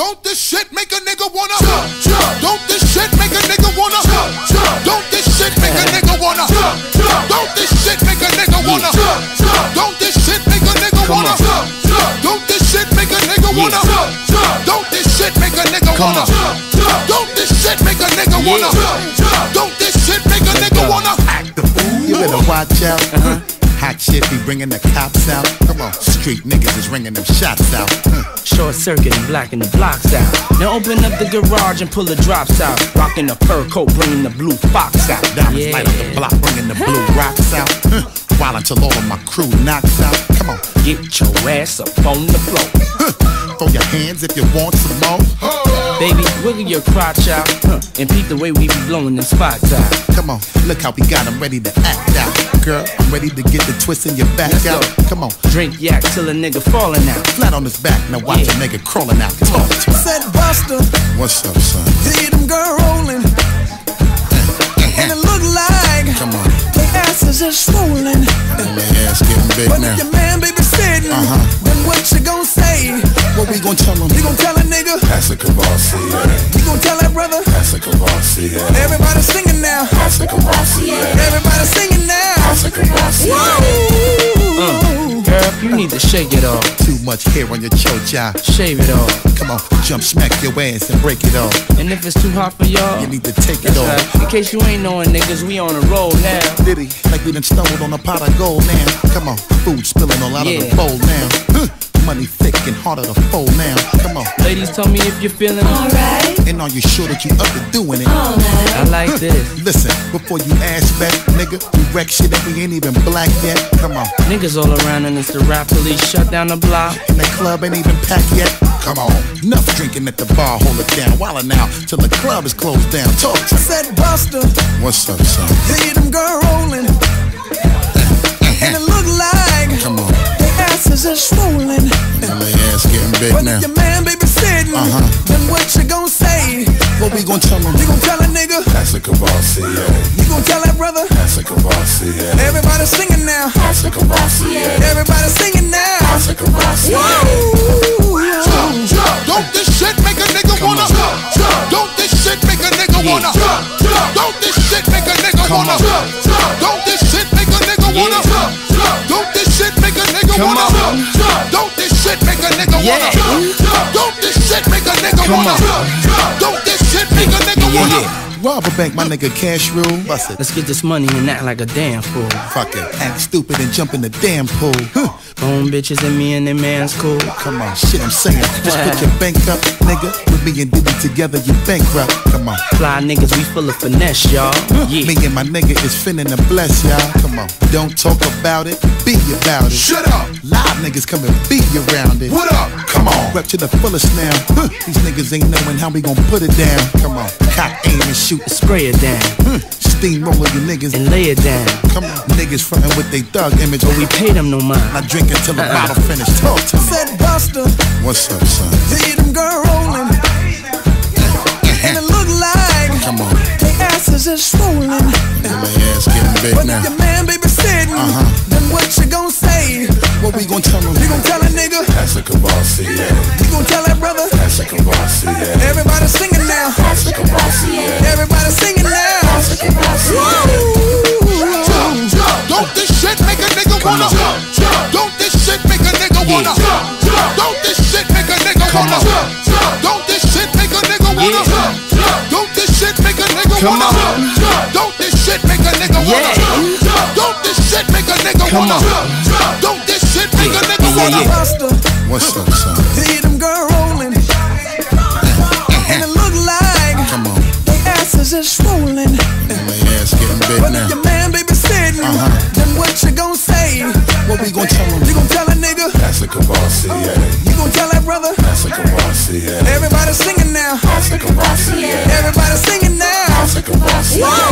Don't this shit make a nigga wanna jump, jump. Don't this shit make a nigga wanna jump, jump. Don't this shit make a nigga wanna jump, jump. Don't this shit make a nigga wanna jump, jump. Don't this shit make a nigga Come wanna jump, jump. Don't this shit make a nigga yeah. wanna jump, jump. Don't this shit make a nigga Come wanna jump, jump. Don't this shit make a nigga yeah. wanna jump, jump. Don't this shit make a nigga wanna act the fool. You better watch out. Uh-huh. Hot shit be bringing the cops out. Come on, street niggas is ringing them shots out. Huh. Short circuit and blacking the blocks out. Now open up the garage and pull the drops out. Rocking the fur coat, bringing the blue fox out. Diamonds Yeah. light up the block, bringing the blue rocks out. Huh. While until all of my crew knocks out. Come on, Get your ass up on the floor. huh. throw your hands if you want some more. Baby, wiggle your crotch out. Huh. And peep the way we be blowing them spots out. Come on, look how we got 'em ready to act out. Girl, I'm ready to get the twist in your back Let's out. go. Come on, Drink yak till a nigga falling out. flat on his back, now watch Yeah. a nigga crawling out. Talk to. Said Busta, What's up, son? see them girl rolling. And it look like Come on, their asses are swollen. and my ass getting big But now. if your man baby sitting, Uh-huh. then what you gonna say? What we gonna tell him? You gon' tell a nigga? That's a Courvoisier. You gon' tell that brother? That's a Courvoisier. Everybody singing now. That's a Courvoisier. Everybody singing now. That's a Courvoisier. Woo! Girl, you need to shake it off. Too much hair on your chocha. Shave it off. Come on, jump, smack your ass and break it off. And if it's too hot for y'all, You need to take it off. right. In case you ain't knowing niggas, we on a roll now. Diddy, like we done stumbled on a pot of gold now. Come on, food spilling all out of the bowl now. Huh. Money thick and harder to fold now. Come on, Ladies, tell me if you're feeling Alright, and are you sure that you up to doing it? all night. I like this. Listen, before you ask back, nigga, you wreck shit and we ain't even black yet. Come on, Niggas all around and it's the rap police shut down the block. and the club ain't even packed yet. Come on, enough drinking at the bar, hold it down. While now, till the club is closed down. Talk to me. Said Busta, What's up, son? see them girl rolling. And it look like Come on, their asses is swollen. and my ass getting big But now. if your man baby sitting, Uh-huh. then what you gon' say? What we gonna tell him? You gon' tell a nigga? That's a Courvoisier. You gon' tell that brother? That's a Courvoisier. Everybody singing now. That's a Courvoisier. Everybody singing now. That's a Courvoisier. Woo! Don't this shit make a nigga wanna? Don't this shit make Yeah. wanna? Don't this shit make a nigga Come wanna? Don't this shit make a nigga Yeah, wanna? yeah. Rob a bank, my nigga, cash rule. Bust it. Let's get this money and act like a damn fool. Fuck it. act stupid and jump in the damn pool. Huh. Bone bitches and me and them man's cool. Come on, shit, I'm saying. Just put your bank up, nigga. With me and Diddy together, you bankrupt. Come on. Fly niggas, we full of finesse, y'all. Yeah. Me and my nigga is finna to bless y'all. Come on. Don't talk about it, be about it. Shut up. Live niggas come and be around it. What up? Come on. Rep to the fullest now. Huh. These niggas ain't knowing how we gon' put it down. Come on. Cock, aim, and shoot. Spray it down Huh. Steamroller you niggas. and lay it down. Come on. Niggas frontin' with they thug image. But we pay them no mind. I drink until the bottle finish. Talk to me. Said Busta, What's up, son? see them girl rolling. And it look like Come on. their asses is swollen. And my ass getting big But now. if your man baby sitting, Uh-huh. Wanna? Don't this shit make a nigga wanna? Don't this shit make a nigga wanna? Don't this shit make a nigga wanna? Don't this shit make a nigga Come wanna? on. Don't this shit make a nigga wanna? Don't this shit make a nigga Come wanna? on. Don't this shit make a nigga Yeah, wanna? yeah. Busta, What's up, son? see them girl rolling. And it look like Come on. their asses is swollen. And my ass getting big But now. oh, You gon' tell that brother? Everybody singing now. Everybody singing now. Whoa.